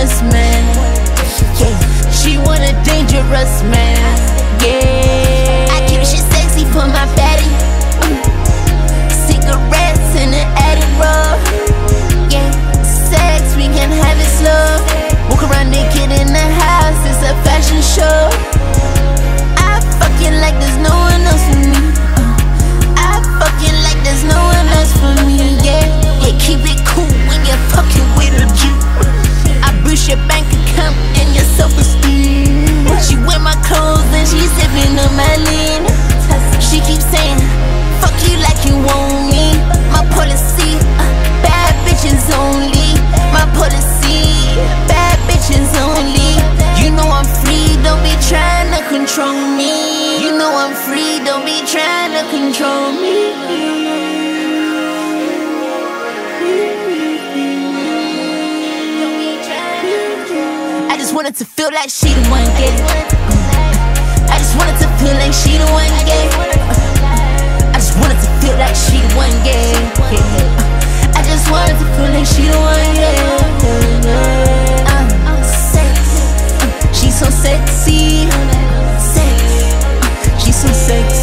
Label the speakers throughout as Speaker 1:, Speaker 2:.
Speaker 1: dangerous just wanted to feel like she the one gay. I just wanted to feel like she the one gay. I just wanted to feel like she the one gay. Uh, I just wanted to feel like she the one gay. Uh, uh, uh, she's so sexy. She's so sexy.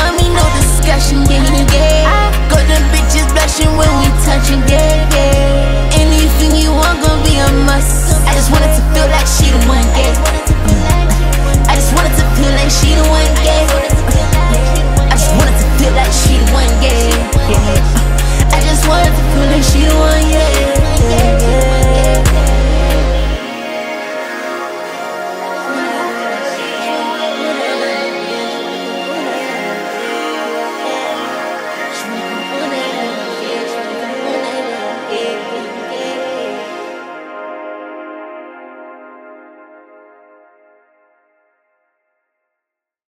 Speaker 1: mommy, no discussion, yeah, yeah. Got them bitches blushing when we touching, yeah, yeah.